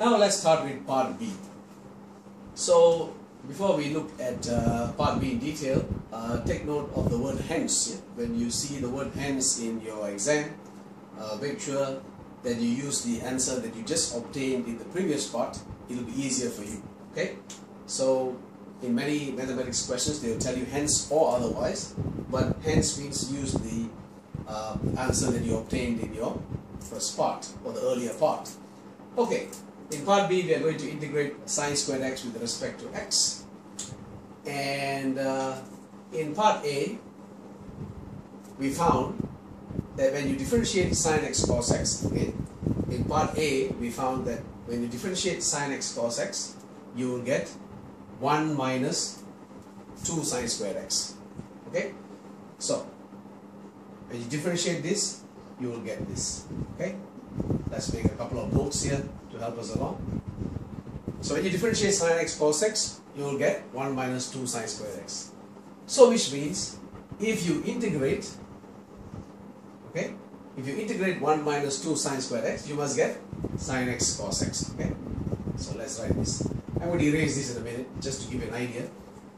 Now let's start with part B. So before we look at uh, part B in detail, uh, take note of the word hence. When you see the word hence in your exam, uh, make sure that you use the answer that you just obtained in the previous part. It'll be easier for you. Okay? So in many mathematics questions, they'll tell you hence or otherwise, but hence means use the uh, answer that you obtained in your first part or the earlier part. Okay, in part B, we are going to integrate sine squared x with respect to x. And uh, in part A, we found that when you differentiate sine x cos x, okay, in part A, we found that when you differentiate sine x cos x, you will get 1 minus 2 sine squared x. Okay? So, when you differentiate this, you will get this. Okay? Let's make a couple of notes here to help us along. So when you differentiate sine x cos x, you will get 1 minus 2 sine squared x. So which means, if you integrate, okay, if you integrate 1 minus 2 sine squared x, you must get sine x cos x. Okay? So let's write this. I'm going to erase this in a minute, just to give you an idea.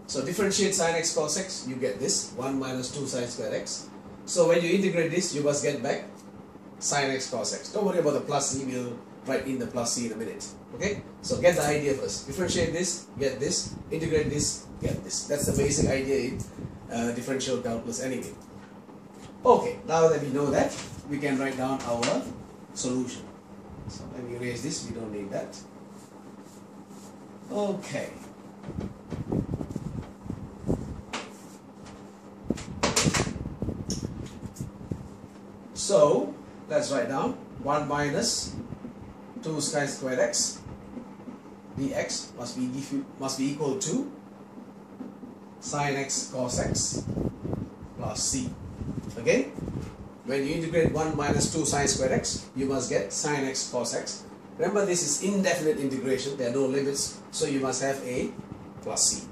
So differentiate sine x cos x, you get this, 1 minus 2 sine squared x. So when you integrate this, you must get back sine x cos x. Don't worry about the plus c, we'll write in the plus c in a minute. Okay? So get the idea first. Differentiate this, get this, integrate this, get this. That's the basic idea in uh, differential calculus anyway. Okay, now that we know that, we can write down our solution. So let me erase this, we don't need that. Okay. So, let's write down 1 minus 2 sine squared x dx must be, must be equal to sine x cos x plus c. Again, when you integrate 1 minus 2 sine squared x, you must get sine x cos x. Remember this is indefinite integration, there are no limits, so you must have a plus c.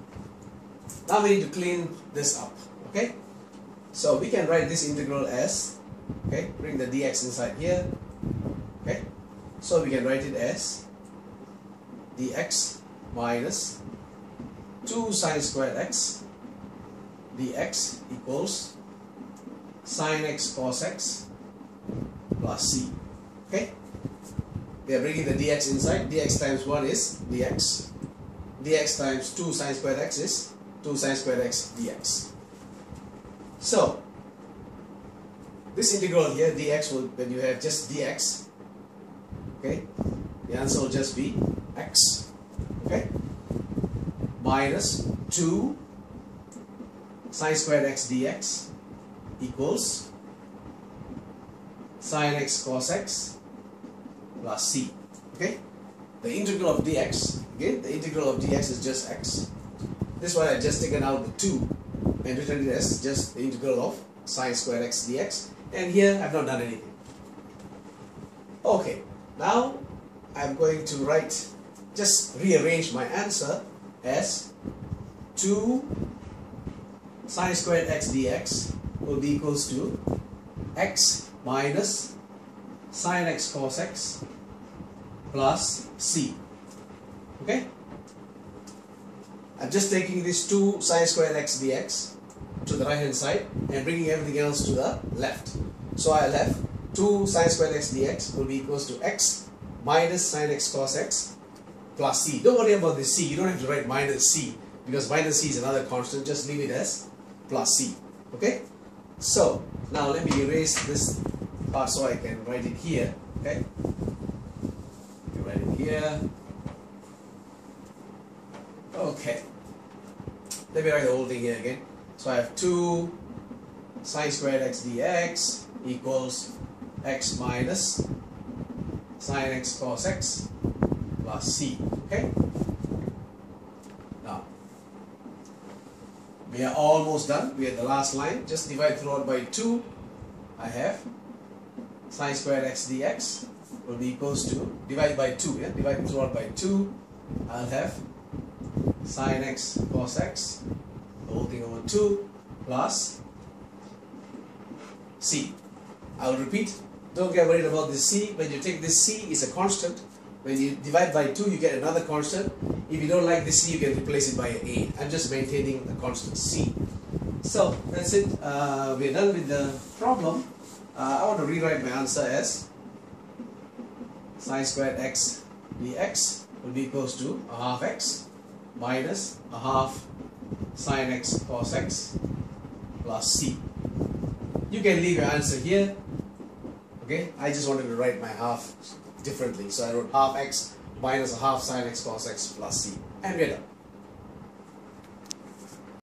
Now we need to clean this up, okay? So we can write this integral as, okay, bring the dx inside here, okay? So we can write it as dx minus 2 sine squared x dx equals sine x cos x plus c. Okay? We are bringing the dx inside. dx times 1 is dx. dx times 2 sine squared x is 2 sine squared x dx. So, this integral here, dx, will, when you have just dx, okay, the answer will just be x, okay, minus 2 sine squared x dx equals sine x cos x plus c. Okay? The integral of dx, again, the integral of dx is just x. This one I just taken out the 2 and written it as just the integral of sine squared x dx. And here I've not done anything. Okay, now I'm going to write, just rearrange my answer as 2 sine squared x dx will be equals to x minus sine x cos x plus c. Okay? I'm just taking this 2 sine squared x dx to the right hand side and bringing everything else to the left. So I left 2 sine squared x dx will be equals to x minus sine x cos x plus c. Don't worry about the c. You don't have to write minus c because minus c is another constant. Just leave it as plus c. Okay? So, now let me erase this part so I can write it here. Okay? You write it here. Okay. Let me write the whole thing here again. So I have 2 sine squared x dx equals x minus sine x cos x plus c. Okay? Now, we are almost done. We are the last line. Just divide throughout by 2. I have sine squared x dx will be equals to, divide by 2, yeah? divide throughout by 2. I'll have sine x cos x, the whole thing over 2, plus c. I'll repeat, don't get worried about this c. When you take this c is a constant, When you divide by 2, you get another constant. If you don't like the c, you can replace it by an a. I'm just maintaining the constant c. So that's it. Uh, we're done with the problem. Uh, I want to rewrite my answer as sine squared x dx will be equals to a half x minus a half sine x cos x plus c. You can leave your answer here. Okay, I just wanted to write my half differently. So I wrote half x minus a half sine x cos x plus c. And we're done.